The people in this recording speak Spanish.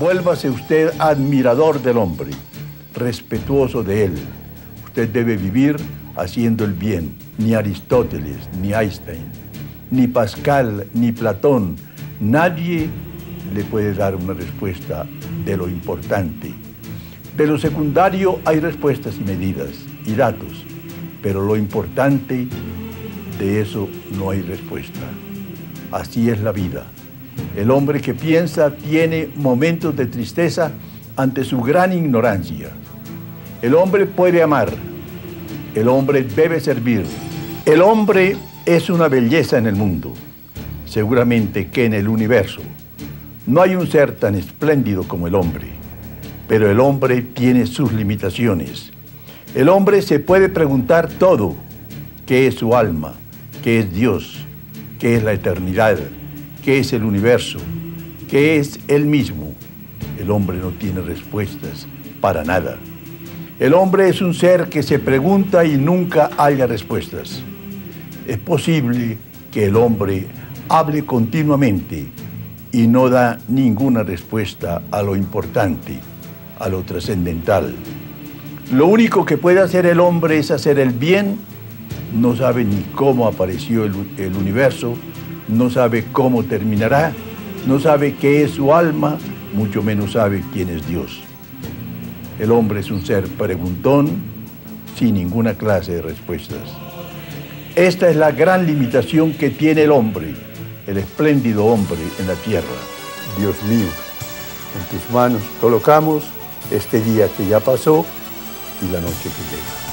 Vuélvase usted admirador del hombre, respetuoso de él. Usted debe vivir haciendo el bien. Ni Aristóteles, ni Einstein, ni Pascal, ni Platón, nadie le puede dar una respuesta de lo importante. De lo secundario hay respuestas y medidas y datos, pero lo importante de eso no hay respuesta. Así es la vida. El hombre que piensa tiene momentos de tristeza ante su gran ignorancia. El hombre puede amar. El hombre debe servir. El hombre es una belleza en el mundo. Seguramente que en el universo no hay un ser tan espléndido como el hombre. Pero el hombre tiene sus limitaciones. El hombre se puede preguntar todo. ¿Qué es su alma? ¿Qué es Dios? ¿Qué es la eternidad? ¿Qué es el universo? ¿Qué es él mismo? El hombre no tiene respuestas para nada. El hombre es un ser que se pregunta y nunca haya respuestas. Es posible que el hombre hable continuamente y no da ninguna respuesta a lo importante, a lo trascendental. Lo único que puede hacer el hombre es hacer el bien. No sabe ni cómo apareció el, el universo, no sabe cómo terminará, no sabe qué es su alma, mucho menos sabe quién es Dios. El hombre es un ser preguntón sin ninguna clase de respuestas. Esta es la gran limitación que tiene el hombre, el espléndido hombre en la tierra. Dios mío, en tus manos colocamos este día que ya pasó y la noche que llega.